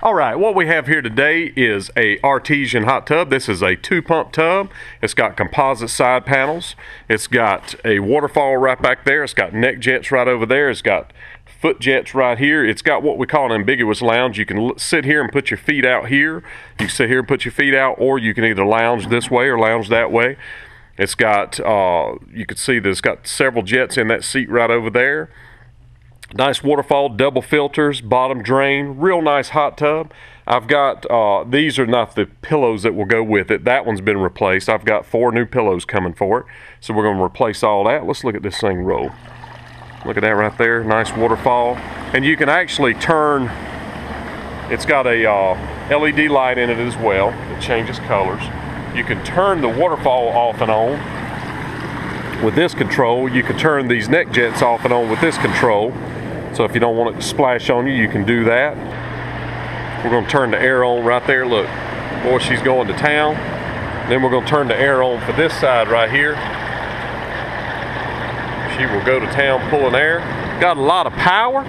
All right, what we have here today is a artesian hot tub. This is a two pump tub. It's got composite side panels. It's got a waterfall right back there. It's got neck jets right over there. It's got foot jets right here. It's got what we call an ambiguous lounge. You can sit here and put your feet out here. You can sit here and put your feet out, or you can either lounge this way or lounge that way. It's got, uh, you can see that it's got several jets in that seat right over there. Nice waterfall, double filters, bottom drain, real nice hot tub. I've got, uh, these are not the pillows that will go with it. That one's been replaced. I've got four new pillows coming for it. So we're gonna replace all that. Let's look at this thing roll. Look at that right there, nice waterfall. And you can actually turn, it's got a uh, LED light in it as well. It changes colors. You can turn the waterfall off and on with this control. You can turn these neck jets off and on with this control. So if you don't want it to splash on you, you can do that. We're gonna turn the air on right there. Look, boy, she's going to town. Then we're gonna turn the air on for this side right here. She will go to town pulling air. Got a lot of power.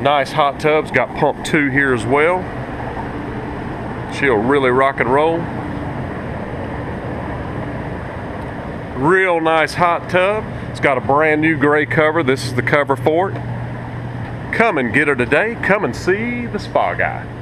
Nice hot tubs, got pump two here as well. She'll really rock and roll. Real nice hot tub. It's got a brand new gray cover. This is the cover for it. Come and get her today. Come and see the Spa Guy.